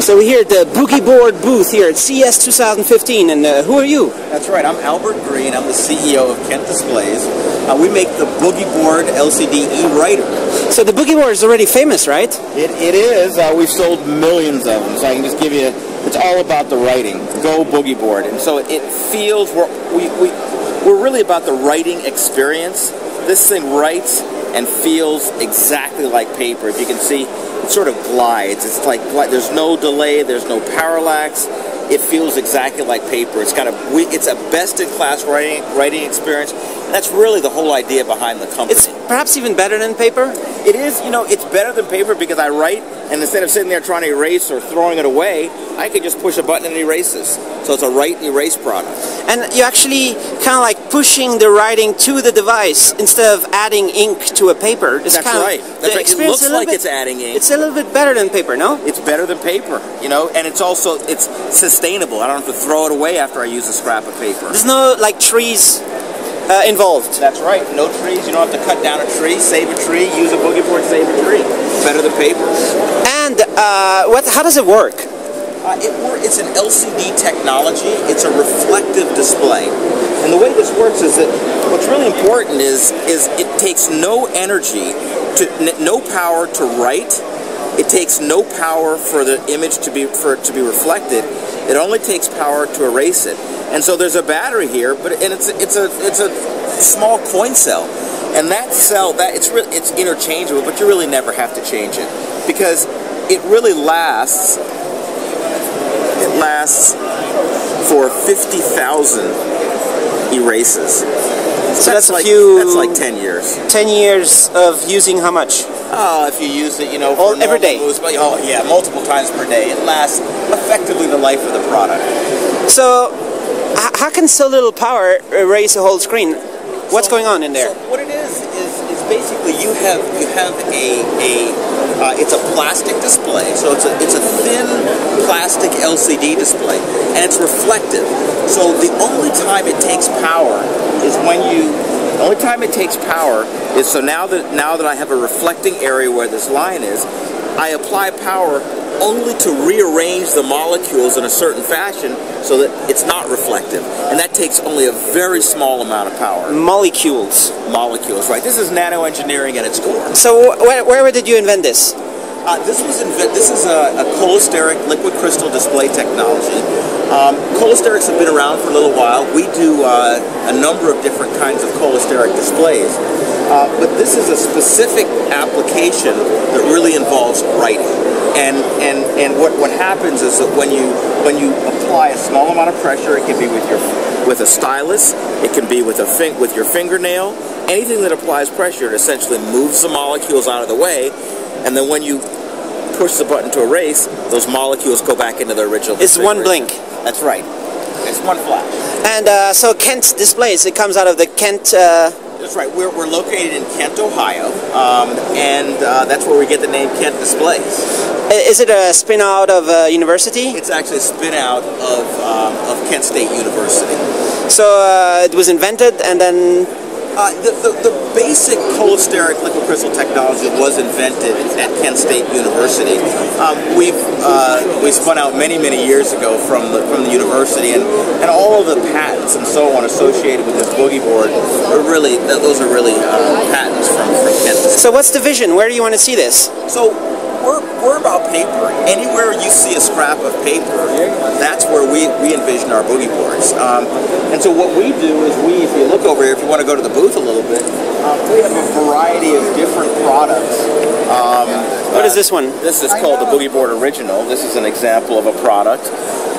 So we're here at the Boogie Board booth here at CES 2015, and uh, who are you? That's right. I'm Albert Green. I'm the CEO of Kent Displays. Uh, we make the Boogie Board LCD e-writer. So the Boogie Board is already famous, right? It, it is. Uh, we've sold millions of them, so I can just give you. It's all about the writing. Go Boogie Board, and so it feels we're we, we we're really about the writing experience. This thing writes and feels exactly like paper. If you can see, it sort of glides. It's like there's no delay, there's no parallax. It feels exactly like paper. It's got a it's a best in class writing writing experience. That's really the whole idea behind the company. It's perhaps even better than paper. It is, you know, it's better than paper because I write, and instead of sitting there trying to erase or throwing it away, I can just push a button and it erases. So it's a write and erase product. And you're actually kind of like pushing the writing to the device instead of adding ink to a paper. It's That's right. That's right. It looks like bit, it's adding ink. It's a little bit better than paper, no? It's better than paper, you know, and it's also it's sustainable. I don't have to throw it away after I use a scrap of paper. There's no like trees uh, involved. That's right. No trees. You don't have to cut down a tree, save a tree, use a boogie board, save a tree. Better than paper. And uh, what? How does it work? Uh, it it's an LCD technology. It's a reflective display. And the way this works is that what's really important is is it takes no energy to no power to write. It takes no power for the image to be for it to be reflected. It only takes power to erase it. And so there's a battery here, but and it's it's a it's a small coin cell, and that cell that it's really it's interchangeable, but you really never have to change it because it really lasts. It lasts for fifty thousand erases. So that's, that's like, few. That's like ten years. Ten years of using how much? Oh, if you use it, you know, every day. Moves, but, oh, yeah, multiple times per day. It lasts effectively the life of the product. So, how can so little power erase a whole screen? What's so, going on in there? So what it is is, is basically you have you have a a uh, it's a plastic display, so it's a it's a thin plastic LCD display, and it's reflective. So the only time it takes power is when you the only time it takes power is so now that now that I have a reflecting area where this line is, I apply power only to rearrange the molecules in a certain fashion so that it's not reflective. And that takes only a very small amount of power. Molecules. Molecules, right. This is nanoengineering at its core. So where, where did you invent this? Uh, this was this is a, a cholesteric liquid crystal display technology. Um, cholesterics have been around for a little while. We do uh, a number of different kinds of cholesteric displays, uh, but this is a specific application that really involves writing. And and and what, what happens is that when you when you apply a small amount of pressure, it can be with your with a stylus, it can be with a fin- with your fingernail. Anything that applies pressure, it essentially moves the molecules out of the way, and then when you push the button to erase, those molecules go back into their original. It's one blink. That's right. It's one flash. And uh, so Kent displays. It comes out of the Kent. Uh... That's right. We're, we're located in Kent, Ohio, um, and uh, that's where we get the name Kent Displays. Is it a spin out of a university? It's actually a spin out of, um, of Kent State University. So uh, it was invented and then uh, the, the, the, basic cholesteric liquid crystal technology was invented at Kent State University. Um, we've uh, we spun out many many years ago from the from the university, and, and all of the patents and so on associated with this boogie board are really those are really uh, patents from, from Kent. So what's the vision? Where do you want to see this? So we're, we're about paper. Anywhere you see a scrap of paper, that's where we, we envision our boogie boards. Um, and so what we do is we, if you look over here, if you want to go to the booth a little bit, um, we have a variety of different products. Um, what is this one? This is called the Boogie Board Original. This is an example of a product.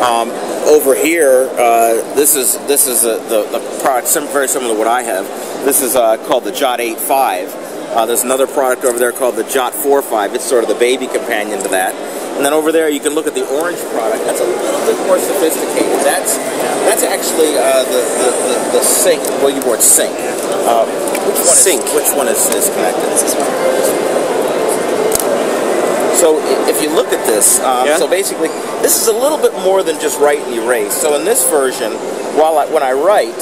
Um, over here, uh, this is this is a, the, the product very similar to what I have. This is uh, called the Jot 85. Uh, there's another product over there called the Jot 45. It's sort of the baby companion to that. And then over there, you can look at the orange product. That's a little bit more sophisticated. That's that's actually uh, the, the, the, the sync, boogie board sync. Uh, which one sync. Is, which one is, is connected? This one. So if you look at this, um, yeah. so basically, this is a little bit more than just write and erase. So in this version, while I, when I write,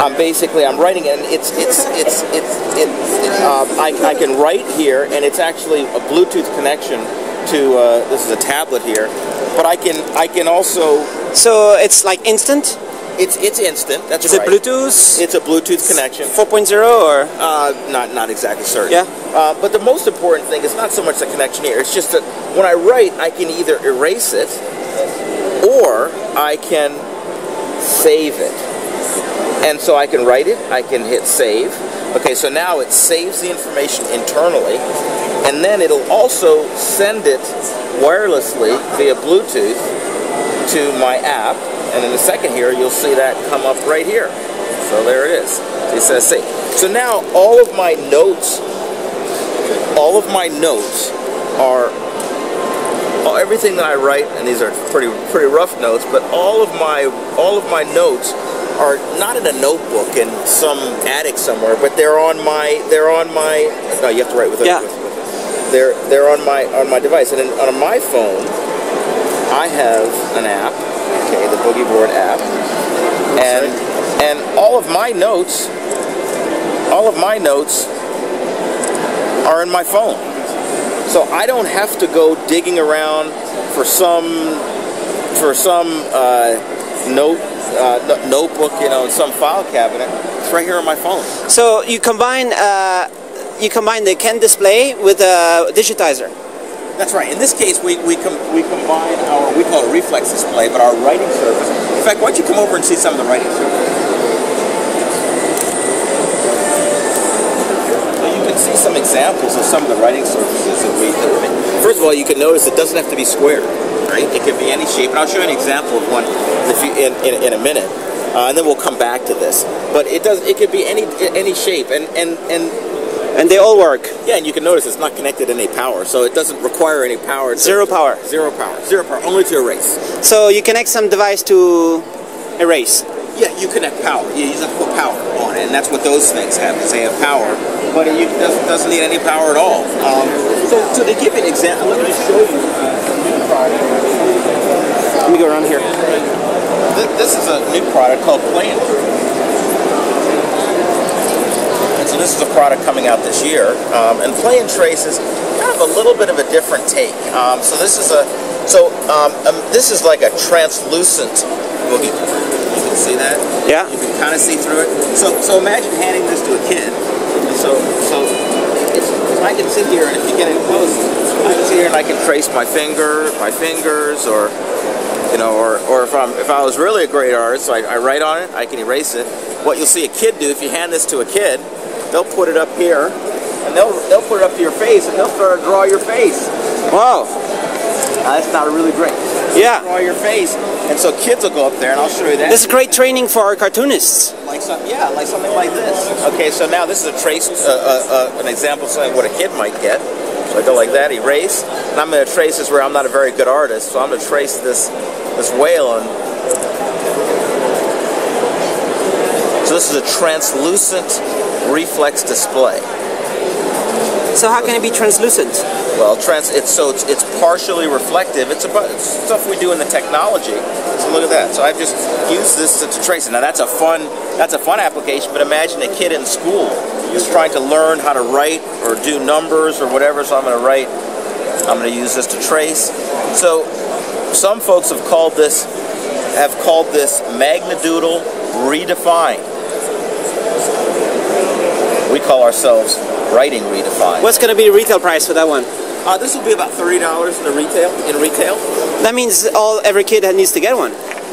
I'm basically I'm writing it, and it's it's it's it's, it's it, um, I, I can write here, and it's actually a Bluetooth connection to uh, this is a tablet here, but I can I can also So it's like instant? it's it's instant. That's Is it. Bluetooth It's a Bluetooth connection. 4.0 or? Uh, not not exactly certain. Yeah. Uh, but the most important thing is not so much the connection here. It's just that when I write, I can either erase it or I can save it. And so I can write it. I can hit save. Okay, so now it saves the information internally, and then it'll also send it wirelessly via Bluetooth to my app. And in a second here, you'll see that come up right here. So there it is. It says save. So now all of my notes, all of my notes are all, everything that I write, and these are pretty pretty rough notes, but all of my all of my notes are not in a notebook in some attic somewhere, but they're on my they're on my no, you have to write with it. Yeah. with- with- they're they're on my on my device, and then on my phone, I have an app, okay, the Boogie Board app, and and all of my notes, all of my notes are in my phone. So I don't have to go digging around for some for some uh, note uh, no- notebook, you know, in some file cabinet. It's right here on my phone. So you combine uh, you combine the Kent display with a digitizer. That's right. In this case, we we, com- we combine our we call it reflex display, but our writing surface. In fact, why don't you come over and see some of the writing surface? So you can see some examples of some of the writing surfaces that we. First of all, you can notice it doesn't have to be square, right? It can be any shape, and I'll show you an example of one if you, in, in in a minute. Uh, and then we'll come back to this, but it does. It could be any any shape, and and and And they all work. yeah, and you can notice it's not connected to any power, so it doesn't require any power. To, Zero power. Zero power. Zero power. Only to erase. So you connect some device to erase. Yeah, you connect power. You use have to put power on it, and that's what those things have. Is they have power, but it doesn't, doesn't need any power at all. Um, so, so to give an example, let me just show you uh, a new product. Let me go around here. This is a new product called Play and so this is a product coming out this year, um, and Play and Trace is kind of a little bit of a different take. Um, so this is a so um, um, this is like a translucent boogie. You can see that. Yeah. You can kind of see through it. So so imagine handing this to a kid. So so it's, I can sit here and if you get in close, I can sit here and I can trace my finger, my fingers, or you know, or, or if I'm if I was really a great artist, so I, I write on it, I can erase it. What you'll see a kid do if you hand this to a kid, they'll put it up here, and they'll they'll put it up to your face, and they'll start to draw your face. Wow. Now, that's not really great. Yeah. Draw your face, and so kids will go up there, and I'll show you that. This is great training for our cartoonists. like some, yeah, like something like this. Okay, so now this is a trace, uh, uh, uh, an example of something what a kid might get. So I go like that, erase, and I'm going to trace this where I'm not a very good artist, so I'm going to trace this this whale and. So this is a translucent reflex display. So how can it be translucent? Well, trans it's so it's, it's partially reflective. It's about it's stuff we do in the technology. So look at that. So I've just used this to, to trace it. Now that's a fun that's a fun application. But imagine a kid in school just trying to learn how to write or do numbers or whatever. So I'm going to write. I'm going to use this to trace. So some folks have called this have called this Magna Doodle redefined. We call ourselves writing redefined. What's going to be the retail price for that one? Uh, this will be about thirty dollars in the retail. In retail, That means all every kid that needs to get one.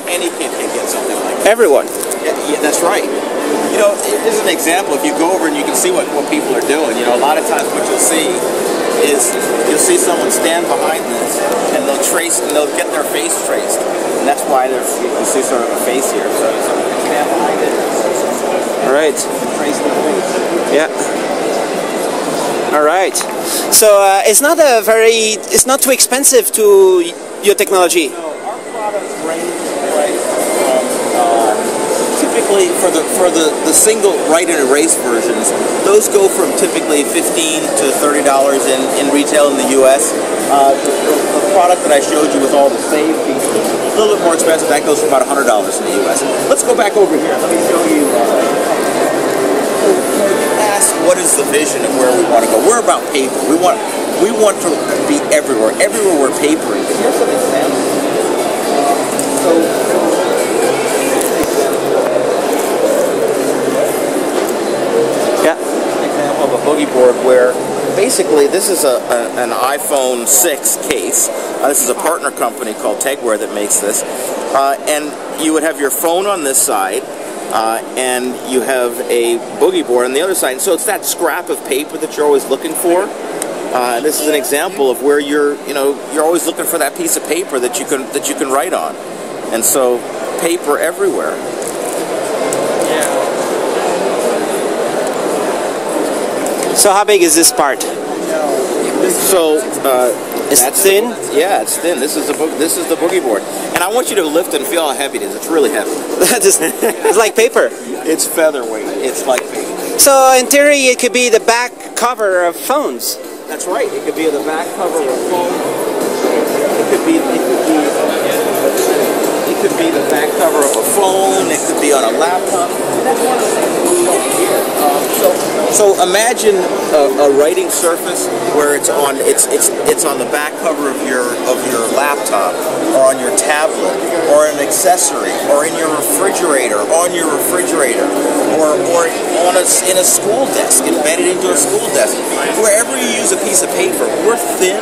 any kid can get something like that. Everyone. Yeah, yeah, that's right. You know, this is an example. If you go over and you can see what, what people are doing, you know, a lot of times what you'll see is you'll see someone stand behind this and they'll trace and they'll get their face traced, and that's why there's you can see sort of a face here. So someone can stand behind it, All right. trace their face. Yeah. All right. So uh, it's not a very, it's not too expensive to your technology. So our products range in price from uh, typically for the for the, the single write and erase versions, those go from typically fifteen to thirty dollars in, in retail in the U.S. Uh, the, the, product that I showed you with all the save features, a little bit more expensive. That goes for about hundred dollars in the U.S. Let's go back over here. Let me show you. Ask what is the vision of where we want to go. We're about paper. We want We want to be everywhere, everywhere where paper is. Here's some examples. Boogie board where basically this is a, a an iPhone 6 case. Uh, this is a partner company called Tegware that makes this. Uh, and you would have your phone on this side. Uh, and you have a boogie board on the other side. And so it's that scrap of paper that you're always looking for. Uh, this is an example of where you're, you know, you're always looking for that piece of paper that you can that you can write on. And so, paper everywhere. So how big is this part? So uh, It's that's thin? yeah, it's thin. This is the this is the boogie board, and I want you to lift and feel how heavy it is. It's really heavy. Just, it's like paper. It's featherweight. It's like paper. So in theory, it could be the back cover of phones. That's right. It could be the back cover of a phone. It could be. It could be. It could be the back cover of a phone. It could be on a laptop. So, so imagine a, a writing surface where it's on. It's it's it's on the back cover of your of your laptop, or on your tablet, or an accessory, or in your refrigerator, on your refrigerator, or or on a in a school desk, embedded into a school desk. Wherever you use a piece of paper, we're thin,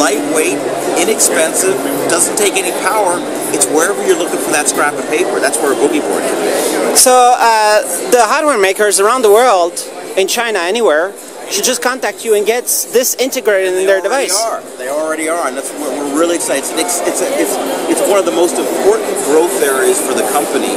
lightweight, inexpensive, doesn't take any power. It's wherever you're looking for that scrap of paper. That's where a boogie board can be. So uh, the hardware makers around the world, in China, anywhere, should just contact you and get this integrated in their They already device. Are. They already are, and that's what really excited. It's it's a, it's it's one of the most important growth areas for the company.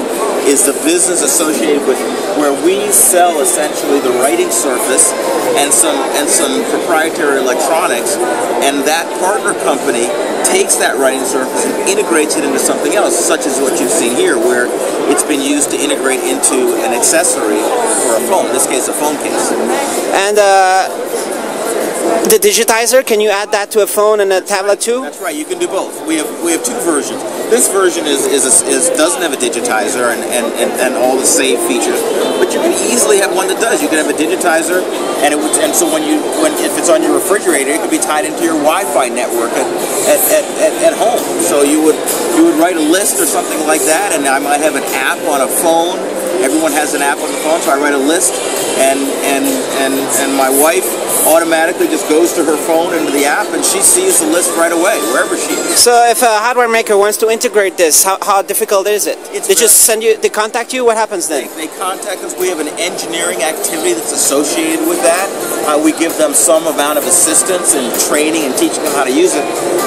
Is the business associated with where we sell essentially the writing surface and some and some proprietary electronics, and that partner company takes that writing surface and integrates it into something else, such as what you've seen here, where it's been used to integrate into an accessory for a phone. In this case, a phone case. And uh, the digitizer, can you add that to a phone and a tablet too? That's right. You can do both. We have we have two versions. This version is is, is doesn't have a digitizer and, and, and, and all the save features, but you can easily have one that does. You can have a digitizer, and it would and so when you when if it's on your refrigerator, it could be tied into your Wi-Fi network at at, at, at, at home. So you would you would write a list or something like that, and I might have an app on a phone. Everyone has an app on the phone, so I write a list, and and and and my wife automatically just goes to her phone into the app and she sees the list right away wherever she is. So if a hardware maker wants to integrate this, how, how difficult is it? It's they just send you, they contact you. What happens They, then? they contact us. We have an engineering activity that's associated with that. Uh, we give them some amount of assistance and training and teaching them how to use it.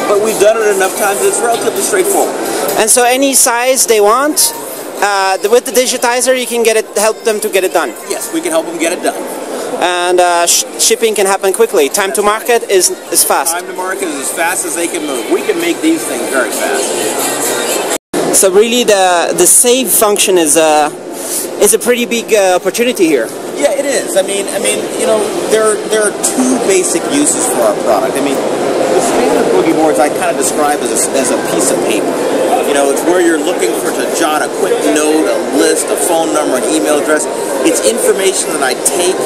But we've done it enough times that it's relatively straightforward. And so any size they want, uh, with the digitizer, you can get it, help them to get it done. Yes, we can help them get it done. And uh, sh- shipping can happen quickly. Time to market is is fast. Time to market is as fast as they can move. We can make these things very fast. So really, the the save function is a is a pretty big uh, opportunity here. Yeah, it is. I mean, I mean, you know, there there are two basic uses for our product. I mean, the standard boogie boards I kind of describe as a, as a piece of paper. You know, it's where you're looking for to jot a quick note, a list, a phone number, an email address. It's information that I take,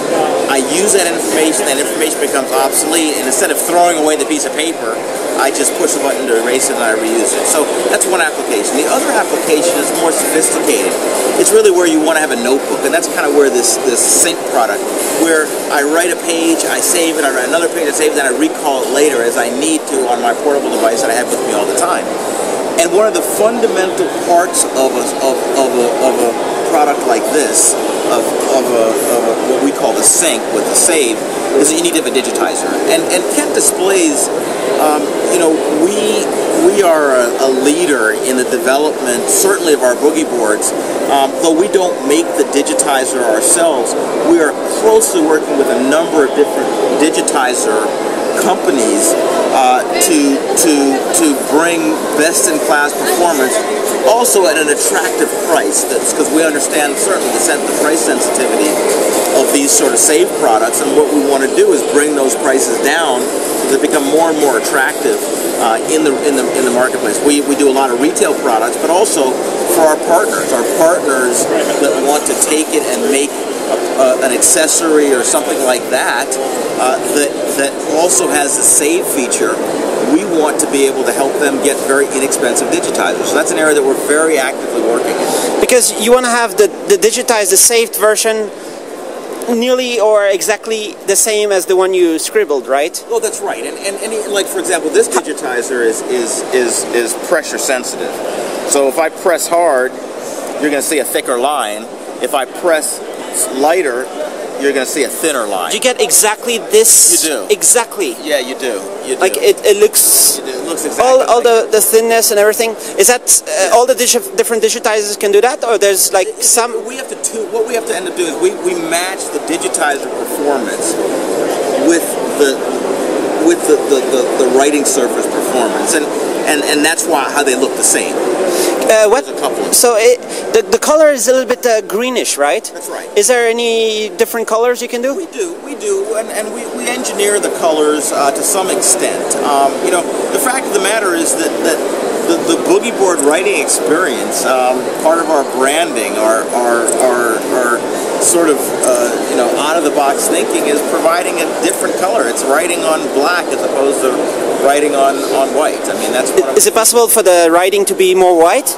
I use that information, that information becomes obsolete, and instead of throwing away the piece of paper, I just push a button to erase it and I reuse it. So that's one application. The other application is more sophisticated. It's really where you want to have a notebook, and that's kind of where this this sync product, where I write a page, I save it, I write another page, I save it, then I recall it later as I need to on my portable device that I have with me all the time. And one of the fundamental parts of a, of, of a, of a product like this, of, of, a, of a, what we call the sync with the save, is that you need to have a digitizer. And, and Kent Displays, um, you know, we, we are a, a leader in the development, certainly of our boogie boards. Um, though we don't make the digitizer ourselves, we are closely working with a number of different digitizer companies uh, to to to bring best in class performance, also at an attractive price. That's because we understand certainly the price sensitivity of these sort of safe products, and what we want to do is bring those prices down so they become more and more attractive uh, in the in the in the marketplace. We we do a lot of retail products, but also for our partners, our partners that want to take it and make a, an accessory or something like that uh, that that also has the save feature, we want to be able to help them get very inexpensive digitizers. So that's an area that we're very actively working in. Because you want to have the, the digitized, the saved version nearly or exactly the same as the one you scribbled, right? Oh, that's right. And, and, and like, for example, this digitizer is, is, is, is pressure sensitive. So if I press hard, you're going to see a thicker line. If I press lighter, you're going to see a thinner line. Do you get exactly this? You do. Exactly. Yeah, you do. You do. Like it, it looks. It looks exactly all, all like the, the thinness and everything. Is that uh, all the digi- different digitizers can do that, or there's like some? We have to do, What we have to end up doing is we, we match the digitizer performance with the with the, the, the, the writing surface performance, and, and, and that's why how they look the same. Uh, what? There's a couple. So it, the the color is a little bit uh, greenish, right? That's right. Is there any different colors you can do? We do, we do, and, and we, we engineer the colors uh, to some extent. Um, you know, the fact of the matter is that, that the, the boogie board writing experience, um, part of our branding, our, our, our, our sort of, uh, you know, out of the box thinking is providing a different color. It's writing on black as opposed to writing on, on white. I mean, that's Is it possible for the writing to be more white?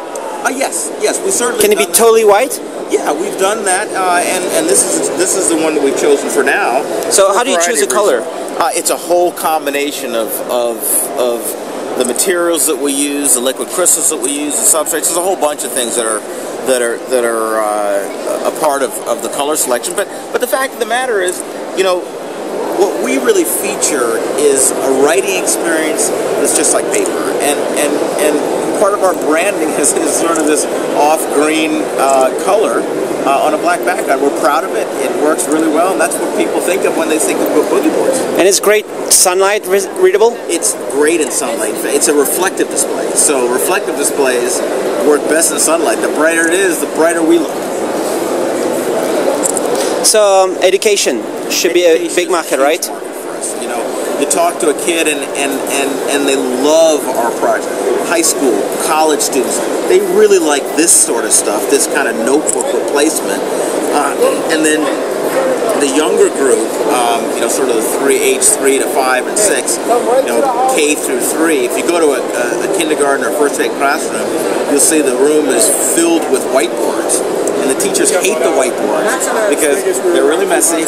Uh, yes, yes, we certainly Can it be that. totally white? Yeah, we've done that, uh, and and this is this is the one that we've chosen for now. So how do you choose a color? Uh, it's a whole combination of of of the materials that we use, the liquid crystals that we use, the substrates. There's a whole bunch of things that are that are that are uh, a part of, of the color selection. But but the fact of the matter is, you know, what we really feature is a writing experience that's just like paper, and and and part of our branding is, is sort of this off green uh, color uh, on a black background. We're proud of it. It works really well, and that's what people think of when they think of boogie boards. And it's great sunlight re- readable. It's great in sunlight. It's a reflective display, so reflective displays work best in sunlight. The brighter it is, the brighter we look. So um, education should be a big market, right? market. You know, you talk to a kid and, and, and, and they love our project. High school, college students, they really like this sort of stuff, this kind of notebook replacement. Uh, and then the younger group, um, you know, sort of the three, age three to five and six, you know, K through three. If you go to a, a, a kindergarten or first grade classroom, you'll see the room is filled with whiteboards. And the teachers hate the whiteboards because they're really messy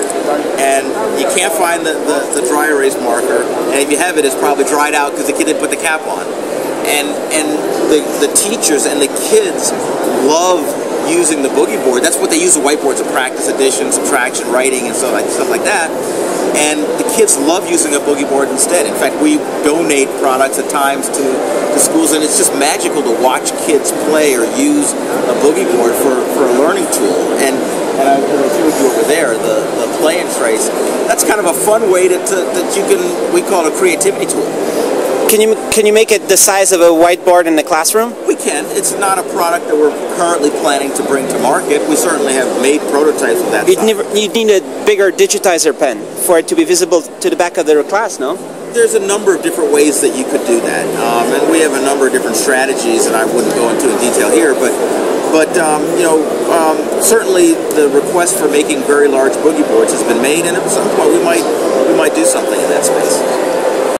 and you can't find the, the, the dry erase marker. And if you have it, it's probably dried out because the kid didn't put the cap on. And, and the, the teachers and the kids love using the boogie board. That's what they use the whiteboards to practice addition, subtraction, writing, and stuff like, stuff like that. And the kids love using a boogie board instead. In fact, we donate products at times to, to schools, and it's just magical to watch kids play or use a boogie board for, for a learning tool. And and I, showed you over there, the, the play and trace, that's kind of a fun way to, to, that you can, we call it a creativity tool. Can you can you make it the size of a whiteboard in the classroom? We can. It's not a product that we're currently planning to bring to market. We certainly have made prototypes of that. You'd, never, you'd need a bigger digitizer pen for it to be visible to the back of the class, no? There's a number of different ways that you could do that, um, and we have a number of different strategies that I wouldn't go into in detail here. But, but um, you know, um, certainly the request for making very large boogie boards has been made, and at some point we might we might do something in that space.